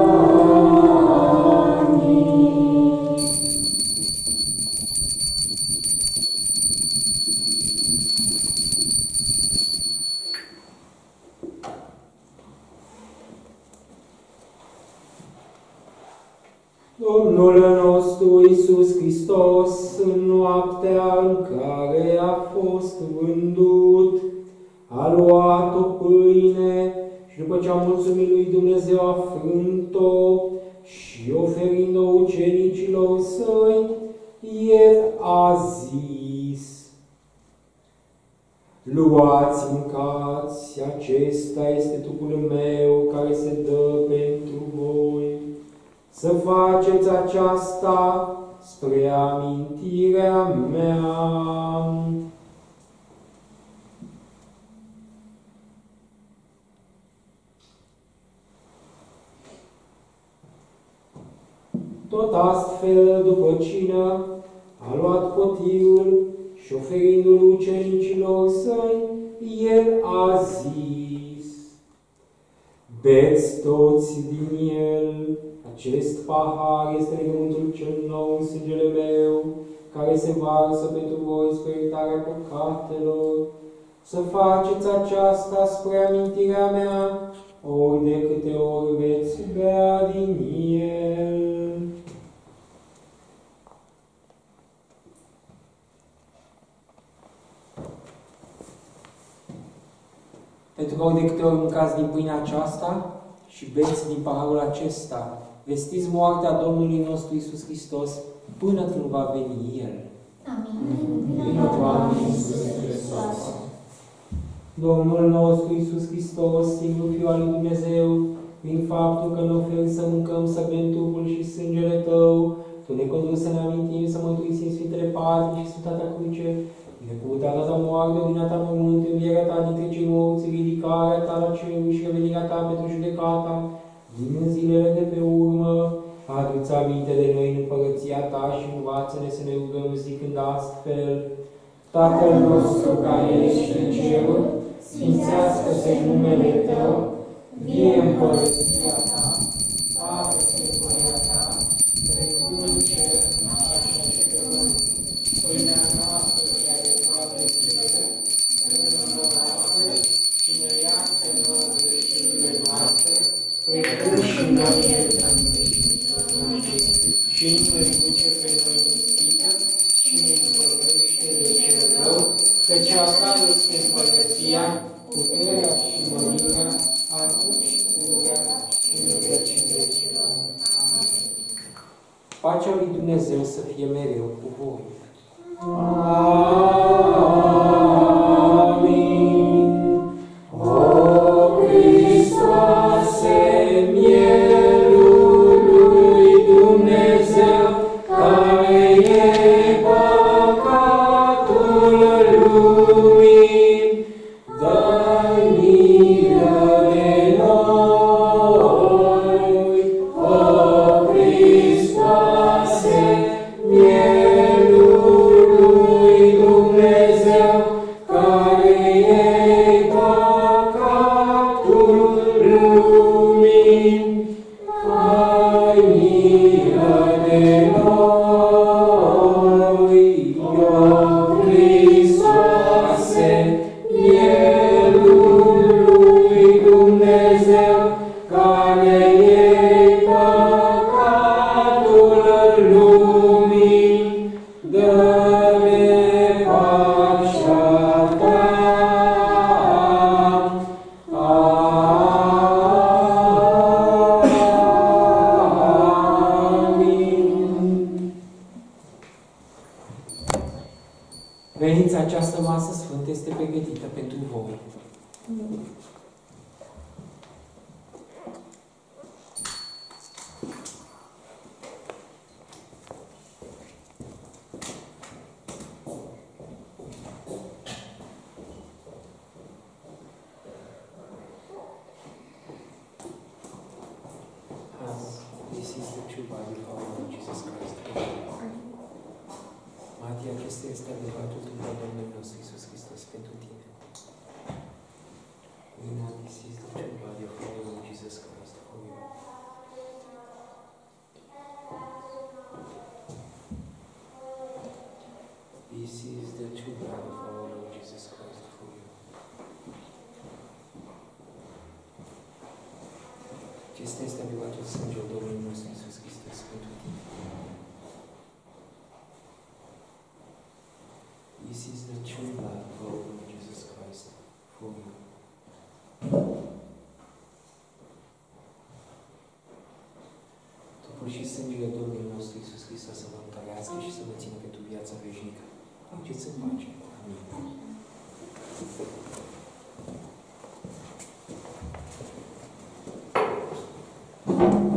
Beți din paharul acesta, vestiți moartea Domnului nostru Isus Hristos până când va veni El. Vino, Doamne, Iisuse Hristos. Domnul nostru Isus Hristos, singur Fiul al lui Dumnezeu, prin faptul că ne oferi să mâncăm, să bem trupul și sângele Tău, Tu ne conduci să ne amintim, să mântuisim Sfintele Patri și Sfântatea Cruce, binecuvântarea Ta moarte, ordinea Ta mormânt, învierea Ta dintre cei morți, ridicarea Ta la cerul și revenirea Ta pentru judecata, Din zilele de pe urmă, adu-ți aminte de noi în împărăția ta și învață-ne să ne rugăm zicând astfel, Tatăl nostru care ești în ceruri, sfințească-se numele Tău, vie împărăția este împărăția, puterea și mărirea, acum și pururea și în vecii vecilor. Amin. Pacea lui Dumnezeu să fie mereu cu voi. Amin. Is the true body of our Lord Jesus Christ. Mati, acesta este adevăratul trup al Domnului nostru Iisus Hristos pentru tine. Nina, this is the true body of our Lord Jesus Christ for you. This is the true body of our Lord Jesus Christ for you. Acesta este adevăratul sânge al Domnului nostru Iisus Hristos pentru tine. This is the true blood of our Lord Jesus Christ for you. Trupul și sângele Domnului nostru Iisus Hristos să vă întărească și să vă țină pentru viața veșnică. Mergeți în pace. Amin. Claudiu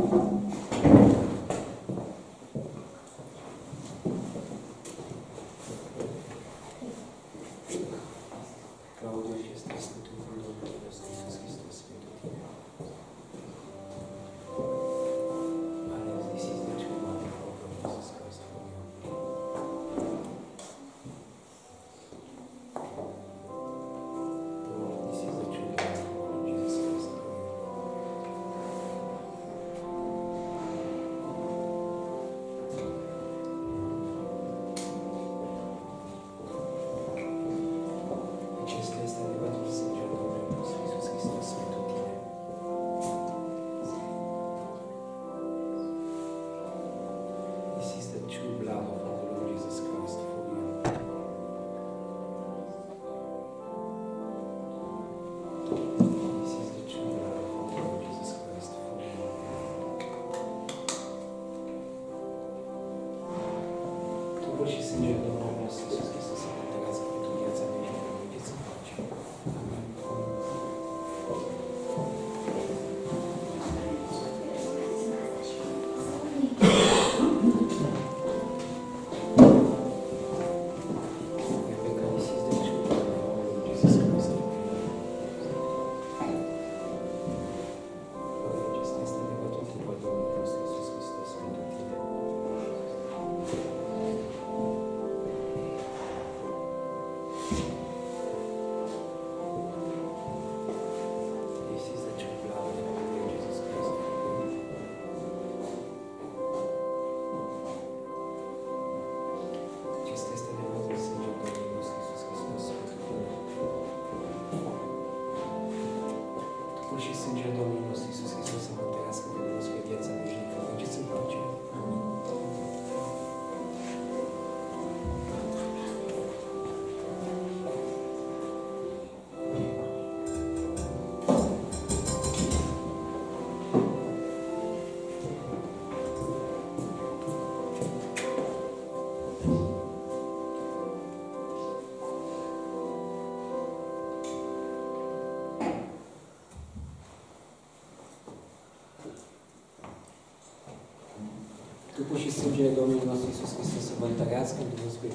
Trupul și sângele Domnului nostru Iisus Hristos să vă întărească în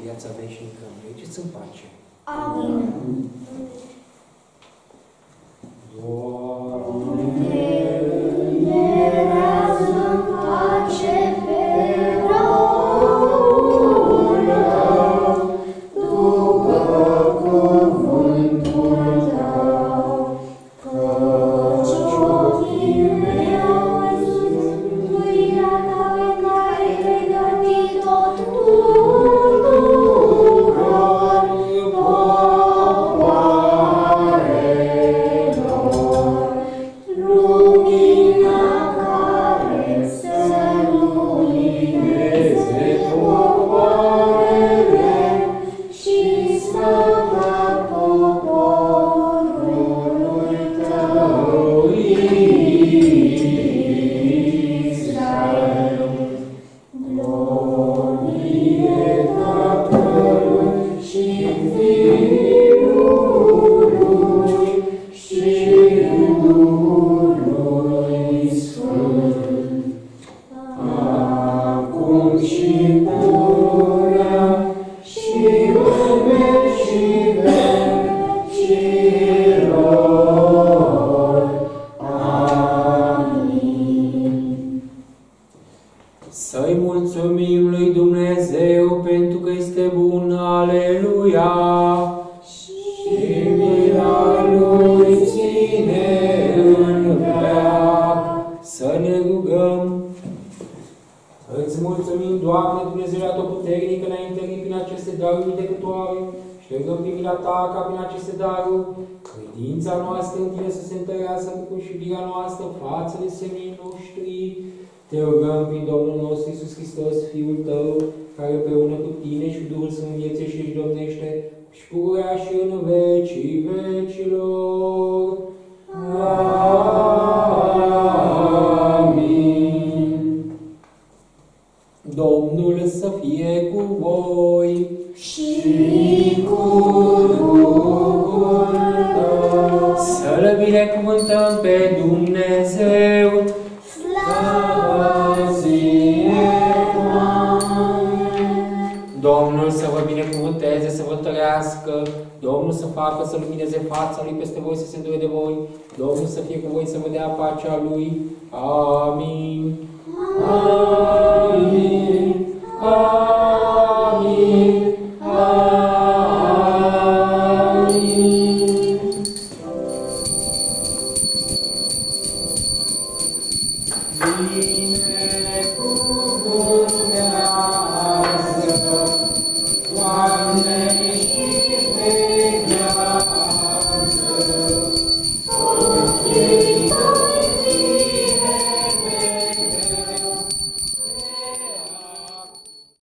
viața veșnică. Veciți în deci pace. Amin.